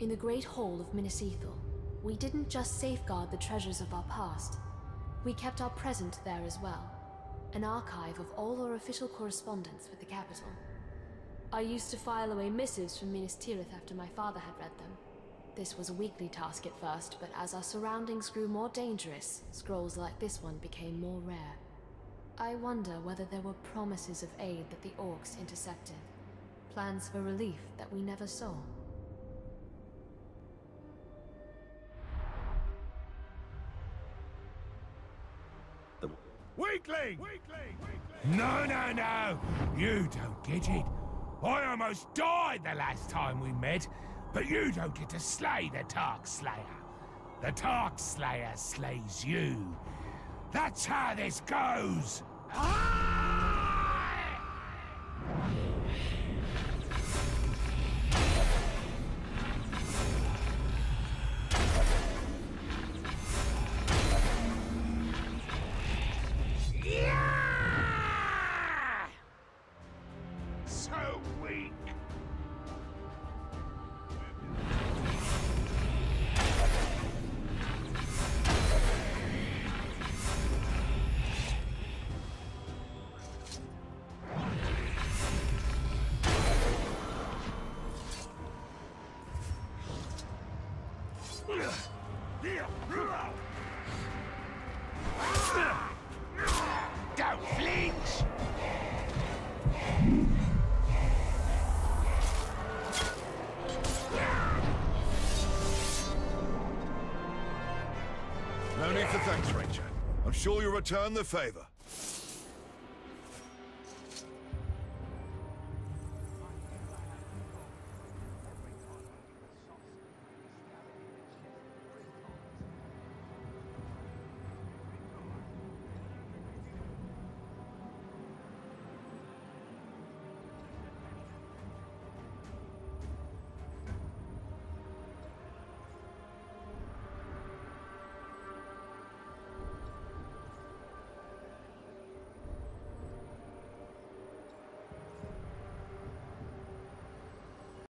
In the Great Hall of Minas Ithil, we didn't just safeguard the treasures of our past, we kept our present there as well. An archive of all our official correspondence with the capital. I used to file away missives from Minas Tirith after my father had read them. This was a weekly task at first, but as our surroundings grew more dangerous, scrolls like this one became more rare. I wonder whether there were promises of aid that the orcs intercepted. Plans for relief that we never saw. Weakling! Weakling! No, no, no! You don't get it. I almost died the last time we met, but you don't get to slay the Tark Slayer. The Tark Slayer slays you. That's how this goes! Yeah! Don't flinch! No need for thanks, Ranger. I'm sure you'll return the favor.